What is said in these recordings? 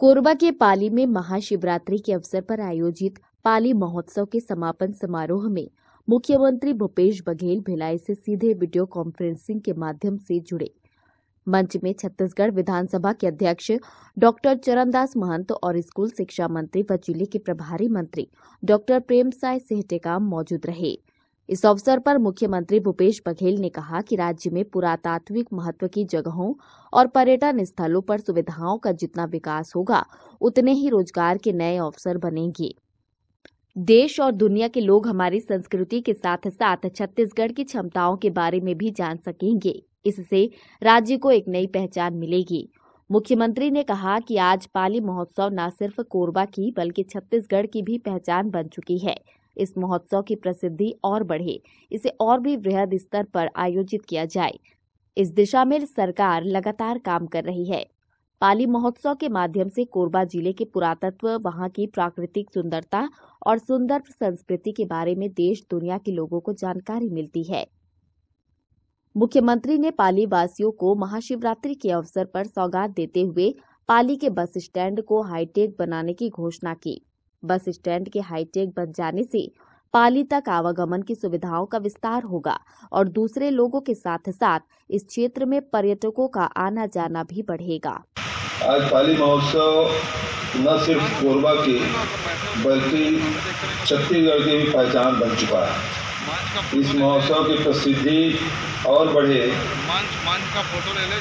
कोरबा के पाली में महाशिवरात्रि के अवसर पर आयोजित पाली महोत्सव के समापन समारोह में मुख्यमंत्री भूपेश बघेल भिलाई से सीधे वीडियो कॉन्फ्रेंसिंग के माध्यम से जुड़े। मंच में छत्तीसगढ़ विधानसभा के अध्यक्ष डॉक्टर चरणदास महंत और स्कूल शिक्षा मंत्री व ज़िले के प्रभारी मंत्री डॉक्टर प्रेम साय सिंह टेकाम मौजूद रहे। इस अवसर पर मुख्यमंत्री भूपेश बघेल ने कहा कि राज्य में पुरातात्विक महत्व की जगहों और पर्यटन स्थलों पर सुविधाओं का जितना विकास होगा, उतने ही रोज़गार के नए अवसर बनेंगे। देश और दुनिया के लोग हमारी संस्कृति के साथ साथ छत्तीसगढ़ की क्षमताओं के बारे में भी जान सकेंगे। इससे राज्य को एक नई पहचान मिलेगी। मुख्यमंत्री ने कहा कि आज पाली महोत्सव न सिर्फ़ कोरबा की, बल्कि छत्तीसगढ़ की भी पहचान बन चुकी है। इस महोत्सव की प्रसिद्धि और बढ़े। इसे और भी वृहद स्तर पर आयोजित किया जाए। इस दिशा में सरकार लगातार काम कर रही है। पाली महोत्सव के माध्यम से कोरबा ज़िले के पुरातत्व, वहाँ की प्राकृतिक सुंदरता और सुंदर संस्कृति के बारे में देश, दुनिया के लोगों को जानकारी मिलती है। मुख्यमंत्री ने पाली वासियों को महाशिवरात्रि के अवसर पर सौगात देते हुए पाली के बस स्टैंड को हाईटेक बनाने की घोषणा की। बस स्टैंड के हाईटेक बन जाने से पाली तक आवागमन की सुविधाओं का विस्तार होगा और दूसरे लोगों के साथ साथ इस क्षेत्र में पर्यटकों का आना जाना भी बढ़ेगा। आज पाली महोत्सव न सिर्फ़ कोरबा की बल्कि छत्तीसगढ़ की भी पहचान बन चुका है। इस महोत्सव की प्रसिद्धि और बढ़े।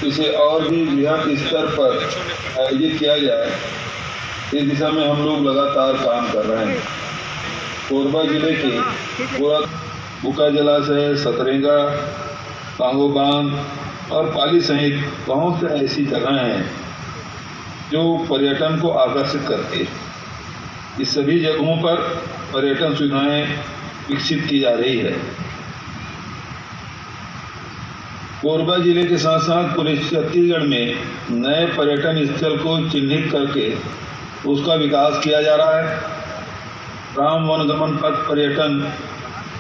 इसे और भी स्तर पर आयोजित किया जाए। इस दिशा में हम लोग लगातार काम कर रहे हैं। कोरबा ज़िले के पूरा बुका जलाशय सतरेंगा कांगो बाँध और पाली सहित बहुत से ऐसी जगह हैं जो पर्यटन को आकर्षित करती है। इस सभी जगहों पर पर्यटन सुविधाएँ विकसित की जा रही है। कोरबा ज़िले के साथ साथ पूरे छत्तीसगढ़ में नए पर्यटन स्थल को चिन्हित करके उसका विकास किया जा रहा है। राम वनगमन पथ पर्यटन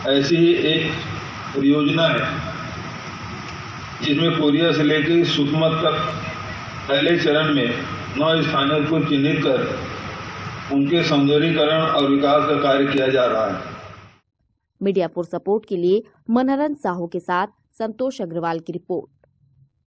ऐसी ही एक परियोजना है, जिसमें कोरिया से लेकर सुकमा तक पहले चरण में नौ स्थानों को चिन्हित कर उनके सौंदर्यीकरण और विकास का कार्य किया जा रहा है। मीडियापुर सपोर्ट के लिए मनहरन साहू के साथ संतोष अग्रवाल की रिपोर्ट।